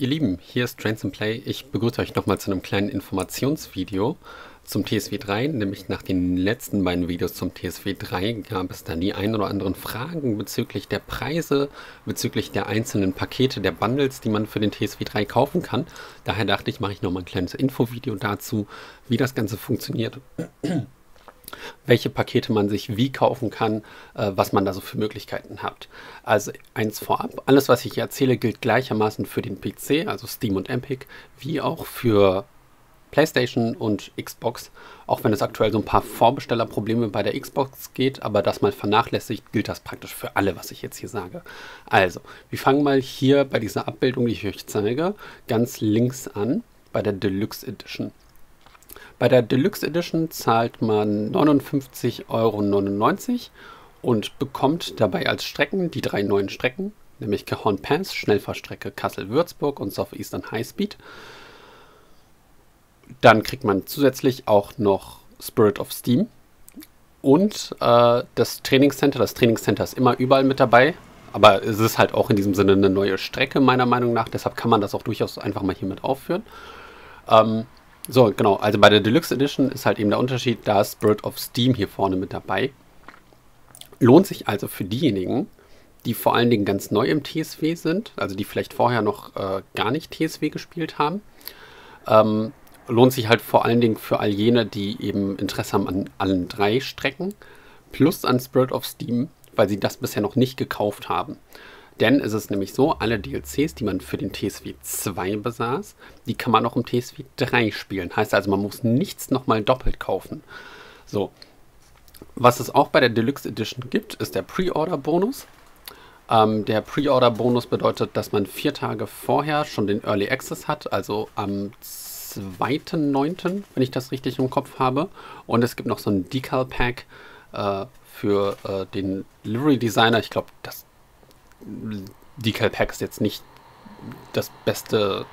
Ihr Lieben, hier ist Trains and Play. Ich begrüße euch nochmal zu einem kleinen Informationsvideo zum TSW 3. Nämlich nach den letzten beiden Videos zum TSW 3 gab es da die ein oder anderen Fragen bezüglich der Preise, bezüglich der einzelnen Pakete, der Bundles, die man für den TSW 3 kaufen kann. Daher dachte ich, mache ich nochmal ein kleines Infovideo dazu, wie das Ganze funktioniert welche Pakete man sich wie kaufen kann, äh, was man da so für Möglichkeiten hat. Also eins vorab, alles was ich hier erzähle gilt gleichermaßen für den PC, also Steam und Epic, wie auch für PlayStation und Xbox, auch wenn es aktuell so ein paar Vorbestellerprobleme bei der Xbox geht, aber das mal vernachlässigt, gilt das praktisch für alle, was ich jetzt hier sage. Also, wir fangen mal hier bei dieser Abbildung, die ich euch zeige, ganz links an, bei der Deluxe Edition. Bei der Deluxe Edition zahlt man 59,99 Euro und bekommt dabei als Strecken die drei neuen Strecken, nämlich Cajon Pass, Schnellfahrstrecke Kassel-Würzburg und Southeastern High Speed. Dann kriegt man zusätzlich auch noch Spirit of Steam und äh, das Trainingscenter. Das Trainingscenter ist immer überall mit dabei, aber es ist halt auch in diesem Sinne eine neue Strecke, meiner Meinung nach. Deshalb kann man das auch durchaus einfach mal hier mit aufführen. Ähm, so, genau. Also bei der Deluxe Edition ist halt eben der Unterschied, da ist Spirit of Steam hier vorne mit dabei. Lohnt sich also für diejenigen, die vor allen Dingen ganz neu im TSW sind, also die vielleicht vorher noch äh, gar nicht TSW gespielt haben. Ähm, lohnt sich halt vor allen Dingen für all jene, die eben Interesse haben an allen drei Strecken, plus an Spirit of Steam, weil sie das bisher noch nicht gekauft haben. Denn es ist nämlich so, alle DLCs, die man für den TSW 2 besaß, die kann man auch im TSW 3 spielen. Heißt also, man muss nichts nochmal doppelt kaufen. So. Was es auch bei der Deluxe Edition gibt, ist der Pre-Order-Bonus. Ähm, der Pre-Order-Bonus bedeutet, dass man vier Tage vorher schon den Early Access hat, also am 2.9., wenn ich das richtig im Kopf habe. Und es gibt noch so ein Decal-Pack äh, für äh, den Livery Designer. Ich glaube, das Decal Pack ist jetzt nicht das Beste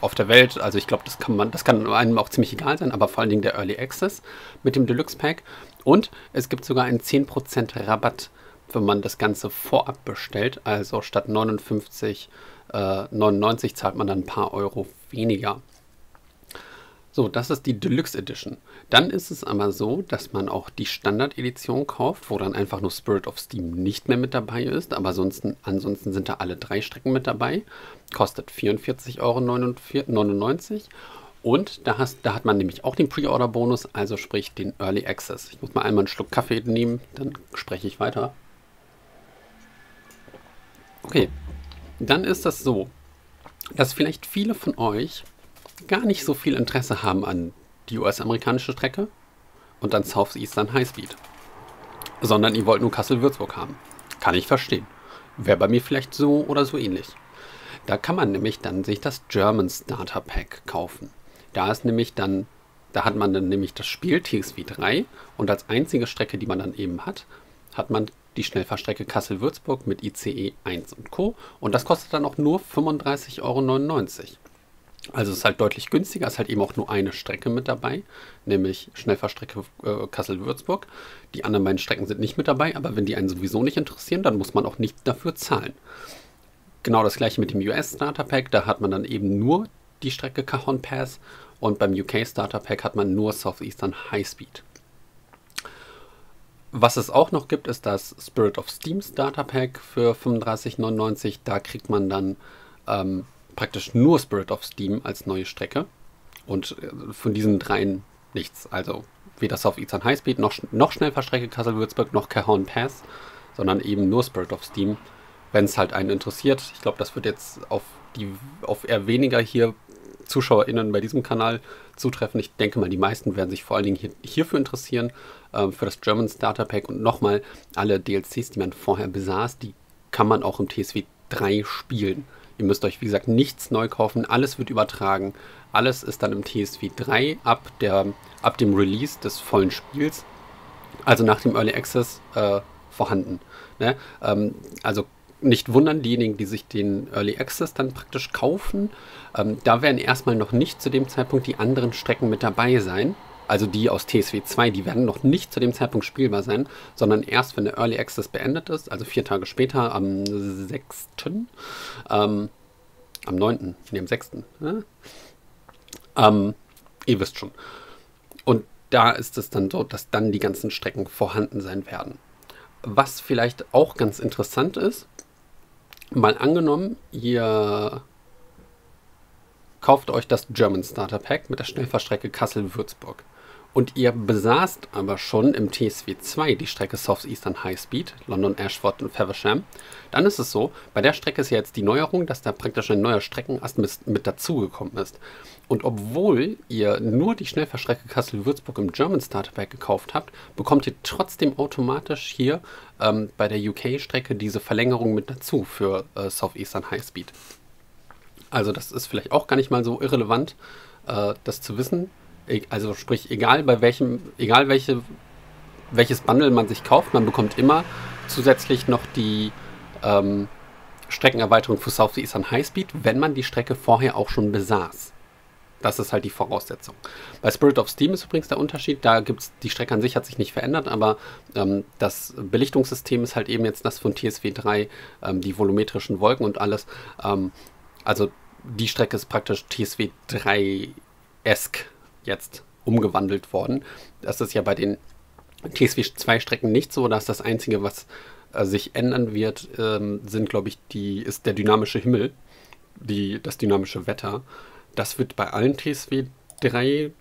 auf der Welt. Also ich glaube, das kann man, das kann einem auch ziemlich egal sein, aber vor allen Dingen der Early Access mit dem Deluxe Pack. Und es gibt sogar einen 10% Rabatt, wenn man das Ganze vorab bestellt. Also statt 59,99 äh, zahlt man dann ein paar Euro weniger. So, das ist die Deluxe Edition. Dann ist es aber so, dass man auch die Standard-Edition kauft, wo dann einfach nur Spirit of Steam nicht mehr mit dabei ist. Aber ansonsten, ansonsten sind da alle drei Strecken mit dabei. Kostet 44,99 Euro. Und da, hast, da hat man nämlich auch den Pre-Order-Bonus, also sprich den Early Access. Ich muss mal einmal einen Schluck Kaffee nehmen, dann spreche ich weiter. Okay, dann ist das so, dass vielleicht viele von euch gar nicht so viel Interesse haben an die US-amerikanische Strecke und an Southeastern Highspeed, sondern ihr wollt nur Kassel-Würzburg haben. Kann ich verstehen. Wäre bei mir vielleicht so oder so ähnlich. Da kann man nämlich dann sich das German Starter Pack kaufen. Da ist nämlich dann, da hat man dann nämlich das Spiel TXV 3 und als einzige Strecke, die man dann eben hat, hat man die Schnellfahrstrecke Kassel-Würzburg mit ICE 1 und Co. Und das kostet dann auch nur 35,99 Euro. Also es ist halt deutlich günstiger, es ist halt eben auch nur eine Strecke mit dabei, nämlich Schnellfahrstrecke äh, Kassel-Würzburg. Die anderen beiden Strecken sind nicht mit dabei, aber wenn die einen sowieso nicht interessieren, dann muss man auch nicht dafür zahlen. Genau das gleiche mit dem US Starter Pack, da hat man dann eben nur die Strecke Cajon Pass und beim UK Starter Pack hat man nur Southeastern High Speed. Was es auch noch gibt, ist das Spirit of Steam Starter Pack für 35,99. Da kriegt man dann ähm, praktisch nur Spirit of Steam als neue Strecke. Und äh, von diesen dreien nichts. Also weder South Eastern Highspeed noch, noch Schnellfahrstrecke Kassel-Würzburg noch Cajon Pass, sondern eben nur Spirit of Steam, wenn es halt einen interessiert. Ich glaube, das wird jetzt auf, die, auf eher weniger hier ZuschauerInnen bei diesem Kanal zutreffen. Ich denke mal, die meisten werden sich vor allen Dingen hier, hierfür interessieren, äh, für das German Starter Pack und nochmal alle DLCs, die man vorher besaß, die kann man auch im TSW 3 spielen. Ihr müsst euch, wie gesagt, nichts neu kaufen. Alles wird übertragen. Alles ist dann im TSV 3 ab, der, ab dem Release des vollen Spiels, also nach dem Early Access, äh, vorhanden. Ne? Ähm, also nicht wundern, diejenigen, die sich den Early Access dann praktisch kaufen, ähm, da werden erstmal noch nicht zu dem Zeitpunkt die anderen Strecken mit dabei sein also die aus TSW 2, die werden noch nicht zu dem Zeitpunkt spielbar sein, sondern erst, wenn der Early Access beendet ist, also vier Tage später, am 6. Ähm, am 9., nee, am 6. Ne? Ähm, ihr wisst schon. Und da ist es dann so, dass dann die ganzen Strecken vorhanden sein werden. Was vielleicht auch ganz interessant ist, mal angenommen, ihr kauft euch das German Starter Pack mit der Schnellfahrstrecke Kassel-Würzburg. Und ihr besaßt aber schon im TSW 2 die Strecke South Eastern High Speed, London Ashford und Faversham. Dann ist es so, bei der Strecke ist ja jetzt die Neuerung, dass da praktisch ein neuer Streckenast mit, mit dazugekommen ist. Und obwohl ihr nur die Schnellfahrstrecke Kassel-Würzburg im German Starter Pack gekauft habt, bekommt ihr trotzdem automatisch hier ähm, bei der UK-Strecke diese Verlängerung mit dazu für äh, Southeastern High Speed. Also das ist vielleicht auch gar nicht mal so irrelevant, äh, das zu wissen. E also sprich, egal bei welchem, egal welche, welches Bundle man sich kauft, man bekommt immer zusätzlich noch die ähm, Streckenerweiterung für Southeastern High Speed, wenn man die Strecke vorher auch schon besaß. Das ist halt die Voraussetzung. Bei Spirit of Steam ist übrigens der Unterschied. Da gibt es, die Strecke an sich hat sich nicht verändert, aber ähm, das Belichtungssystem ist halt eben jetzt das von TSW 3, ähm, die volumetrischen Wolken und alles. Ähm, also die Strecke ist praktisch TSW 3-esk jetzt umgewandelt worden. Das ist ja bei den TSW 2 Strecken nicht so. Da ist das Einzige, was äh, sich ändern wird, ähm, sind, glaube ich, die, ist der dynamische Himmel, die, das dynamische Wetter. Das wird bei allen TSW 3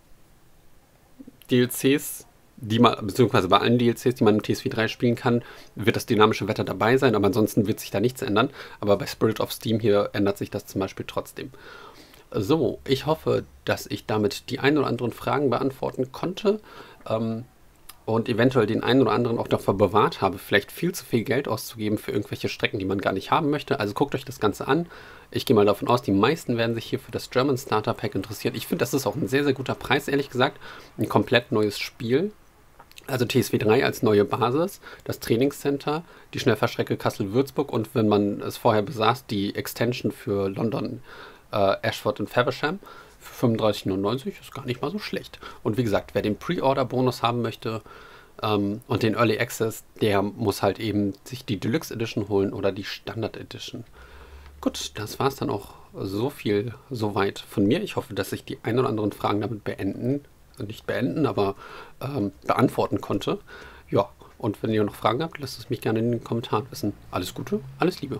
DLCs, die man, beziehungsweise bei allen DLCs, die man im TSW 3 spielen kann, wird das dynamische Wetter dabei sein, aber ansonsten wird sich da nichts ändern. Aber bei Spirit of Steam hier ändert sich das zum Beispiel trotzdem. So, ich hoffe, dass ich damit die ein oder anderen Fragen beantworten konnte. Ähm, und eventuell den einen oder anderen auch davor bewahrt habe, vielleicht viel zu viel Geld auszugeben für irgendwelche Strecken, die man gar nicht haben möchte. Also guckt euch das Ganze an. Ich gehe mal davon aus, die meisten werden sich hier für das German Starter Pack interessieren. Ich finde, das ist auch ein sehr, sehr guter Preis, ehrlich gesagt. Ein komplett neues Spiel. Also TSW 3 als neue Basis, das Trainingscenter, die Schnellfahrstrecke Kassel-Würzburg und wenn man es vorher besaß, die Extension für London, äh, Ashford und Faversham. Für 35,99 ist gar nicht mal so schlecht. Und wie gesagt, wer den Pre-Order-Bonus haben möchte ähm, und den Early Access, der muss halt eben sich die Deluxe Edition holen oder die Standard Edition. Gut, das war es dann auch so viel soweit von mir. Ich hoffe, dass ich die ein oder anderen Fragen damit beenden, nicht beenden, aber ähm, beantworten konnte. Ja, und wenn ihr noch Fragen habt, lasst es mich gerne in den Kommentaren wissen. Alles Gute, alles Liebe.